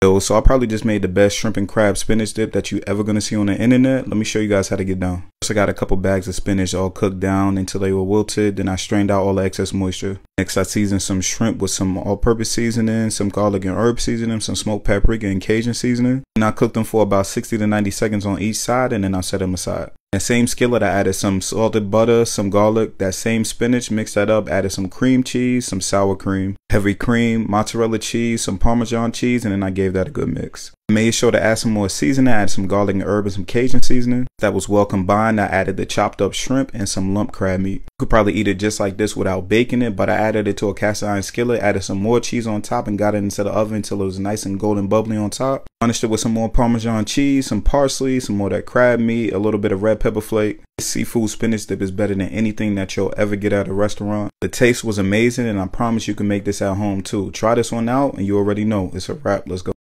So I probably just made the best shrimp and crab spinach dip that you ever gonna see on the internet. Let me show you guys how to get down. First, I got a couple bags of spinach all cooked down until they were wilted. Then I strained out all the excess moisture. Next, I seasoned some shrimp with some all-purpose seasoning, some garlic and herb seasoning, some smoked paprika and Cajun seasoning. And I cooked them for about 60 to 90 seconds on each side, and then I set them aside. That same skillet, I added some salted butter, some garlic, that same spinach, mixed that up, added some cream cheese, some sour cream, heavy cream, mozzarella cheese, some Parmesan cheese, and then I gave that a good mix. I Made sure to add some more seasoning. I added some garlic and herb and some Cajun seasoning. That was well combined. I added the chopped up shrimp and some lump crab meat. You could probably eat it just like this without baking it, but I added it to a cast iron skillet, added some more cheese on top, and got it into the oven until it was nice and golden bubbly on top. Garnished it with some more Parmesan cheese, some parsley, some more that crab meat, a little bit of red pepper flake. This seafood spinach dip is better than anything that you'll ever get at a restaurant. The taste was amazing, and I promise you can make at home too. Try this one out, and you already know it's a wrap. Let's go.